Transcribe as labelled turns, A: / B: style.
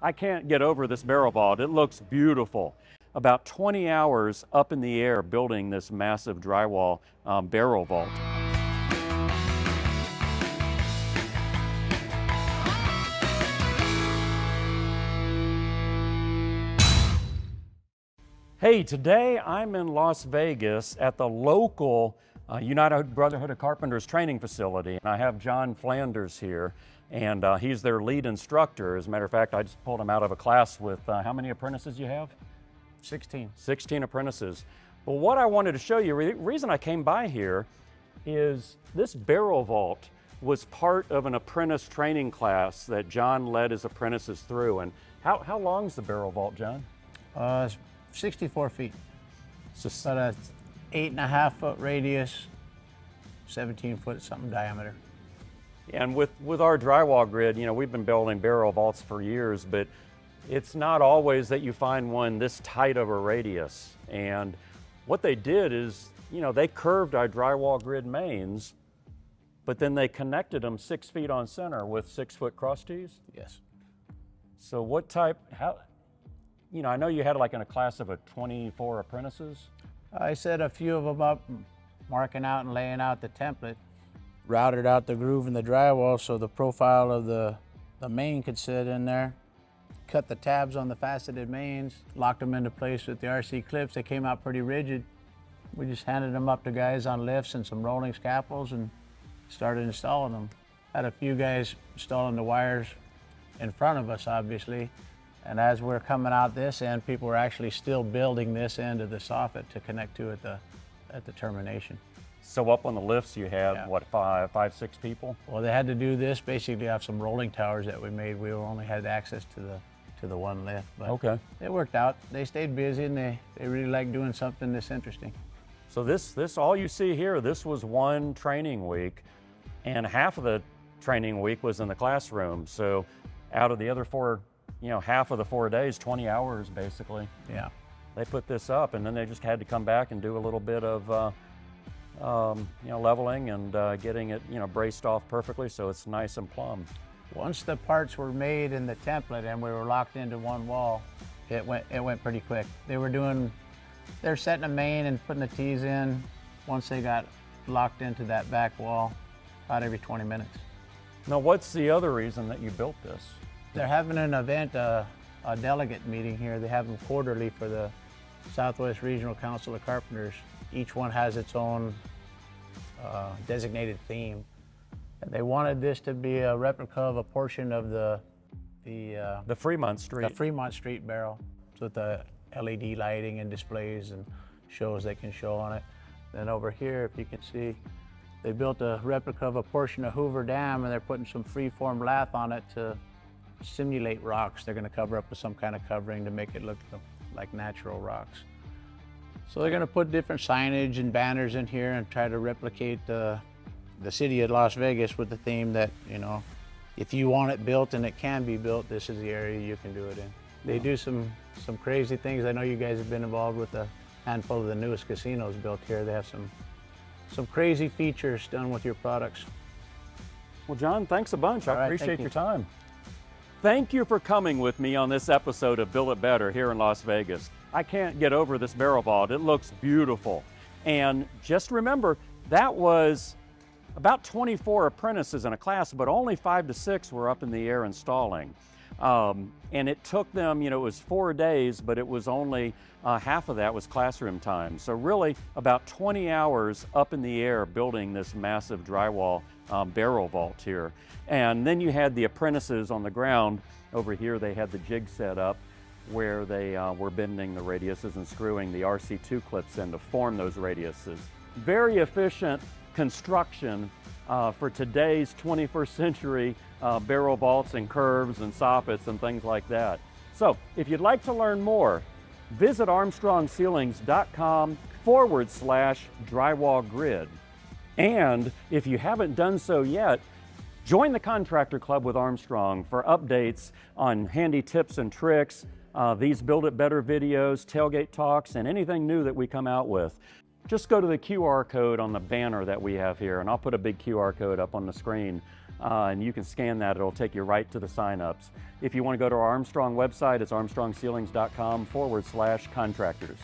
A: I can't get over this barrel vault. It looks beautiful. About 20 hours up in the air building this massive drywall um, barrel vault. Hey, today I'm in Las Vegas at the local uh, United Brotherhood of Carpenters training facility. And I have John Flanders here, and uh, he's their lead instructor. As a matter of fact, I just pulled him out of a class with uh, how many apprentices you have?
B: 16.
A: 16 apprentices. Well, what I wanted to show you, the reason I came by here is this barrel vault was part of an apprentice training class that John led his apprentices through. And how, how long is the barrel vault, John?
B: Uh, 64 feet.
A: So,
B: About a eight and a half foot radius, 17 foot something diameter.
A: and with, with our drywall grid, you know, we've been building barrel vaults for years, but it's not always that you find one this tight of a radius. And what they did is, you know, they curved our drywall grid mains, but then they connected them six feet on center with six foot cross tees.
B: Yes.
A: So what type, how, you know, I know you had like in a class of a 24 apprentices.
B: I set a few of them up, marking out and laying out the template, routed out the groove in the drywall so the profile of the, the main could sit in there, cut the tabs on the faceted mains, locked them into place with the RC clips. They came out pretty rigid. We just handed them up to guys on lifts and some rolling scaffolds and started installing them. Had a few guys installing the wires in front of us, obviously. And as we're coming out this end, people are actually still building this end of the soffit to connect to at the, at the termination.
A: So up on the lifts, you have
B: Yeah.
A: what, five, five, six people?
B: Well, they had to do this basically off some rolling towers that we made. We only had access to the to the one lift, but
A: Okay.
B: it worked out. They stayed busy and they, they really liked doing something this interesting.
A: So this, this, all you see here, this was one training week, and half of the training week was in the classroom. So out of the other four, you know, half of the four days, 20 hours basically,
B: Yeah.
A: they put this up, and then they just had to come back and do a little bit of, uh, um, you know, leveling and uh, getting it, you know, braced off perfectly so it's nice and plumb.
B: Once the parts were made in the template and we were locked into one wall, it went it went pretty quick. They were doing they're setting a main and putting the tees in once they got locked into that back wall about every 20 minutes.
A: Now, what's the other reason that you built this?
B: They're having an event, uh, a delegate meeting here. They have them quarterly for the Southwest Regional Council of Carpenters. Each one has its own uh, designated theme. And they wanted this to be a replica of a portion of the the, uh,
A: The Fremont Street.
B: the Fremont Street barrel with the LED lighting and displays and shows they can show on it. Then over here, if you can see, they built a replica of a portion of Hoover Dam and they're putting some free-form lath on it to simulate rocks. They're gonna cover up with some kind of covering to make it look like natural rocks. So they're gonna put different signage and banners in here and try to replicate the, the city of Las Vegas with the theme that, you know, if you want it built and it can be built, this is the area you can do it in. They do some, some crazy things. I know you guys have been involved with a handful of the newest casinos built here. They have some, some crazy features done with your products.
A: Well, John, thanks a bunch. I
B: All right,
A: appreciate
B: thank
A: your time. Thank you for coming with me on this episode of Build It Better here in Las Vegas. I can't get over this barrel vault. It looks beautiful. And just remember, that was about 24 apprentices in a class, but only five to six were up in the air installing. Um, and it took them, you know, it was four days, but it was only uh, half of that was classroom time. So really about 20 hours up in the air building this massive drywall um, barrel vault here. And then you had the apprentices on the ground. Over here they had the jig set up where they uh, were bending the radiuses and screwing the RC2 clips in to form those radiuses. Very efficient construction uh, for today's 21st century uh, barrel vaults and curves and soffits and things like that. So if you'd like to learn more, visit armstrongceilings.com forward slash drywall grid. And if you haven't done so yet, join the Contractor Club with Armstrong for updates on handy tips and tricks, uh, these Build It Better videos, tailgate talks, and anything new that we come out with. Just go to the QR code on the banner that we have here, and I'll put a big QR code up on the screen. uh, and you can scan that. It'll take you right to the sign-ups. If you want to go to our Armstrong website, it's armstrongceilings.com forward slash contractors.